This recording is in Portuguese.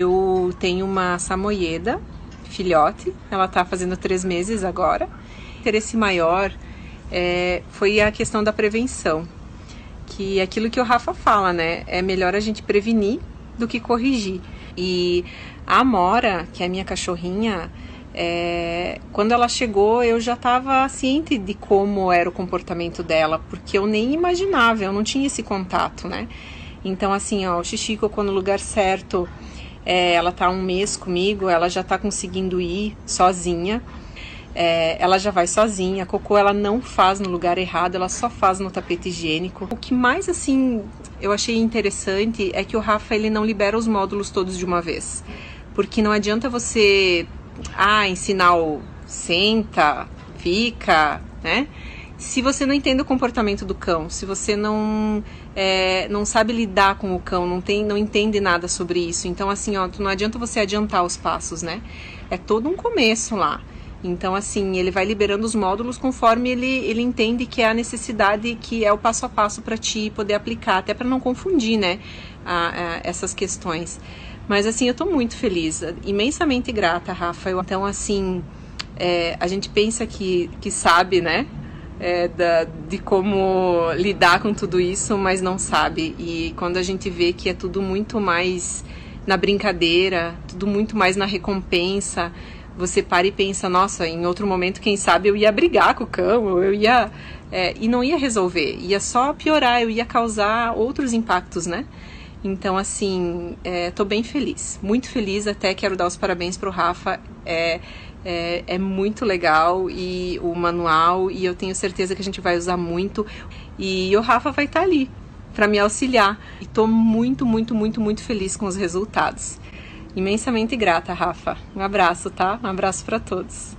Eu tenho uma samoyeda, filhote, ela está fazendo três meses agora. O interesse maior é, foi a questão da prevenção, que é aquilo que o Rafa fala, né? É melhor a gente prevenir do que corrigir. E a Amora, que é a minha cachorrinha, é, quando ela chegou, eu já estava ciente de como era o comportamento dela, porque eu nem imaginava, eu não tinha esse contato, né? Então, assim, ó, o xixi colocou no lugar certo, é, ela tá um mês comigo, ela já tá conseguindo ir sozinha. É, ela já vai sozinha, a cocô ela não faz no lugar errado, ela só faz no tapete higiênico. O que mais assim eu achei interessante é que o Rafa ele não libera os módulos todos de uma vez, porque não adianta você ah ensinar o senta, fica, né? Se você não entende o comportamento do cão, se você não é, não sabe lidar com o cão, não tem, não entende nada sobre isso, então assim, ó, não adianta você adiantar os passos, né? É todo um começo lá. Então, assim, ele vai liberando os módulos conforme ele, ele entende que é a necessidade, que é o passo a passo para ti poder aplicar, até para não confundir, né, a, a, essas questões. Mas, assim, eu estou muito feliz, imensamente grata, Rafa. Então, assim, é, a gente pensa que, que sabe, né, é, da, de como lidar com tudo isso, mas não sabe. E quando a gente vê que é tudo muito mais na brincadeira, tudo muito mais na recompensa, você para e pensa, nossa, em outro momento, quem sabe eu ia brigar com o cão, eu ia. É, e não ia resolver, ia só piorar, eu ia causar outros impactos, né? Então, assim, é, tô bem feliz, muito feliz. Até quero dar os parabéns pro Rafa. É, é, é, muito legal e o manual e eu tenho certeza que a gente vai usar muito. E o Rafa vai estar tá ali para me auxiliar. E estou muito muito muito muito feliz com os resultados. Imensamente grata Rafa. Um abraço tá? Um abraço para todos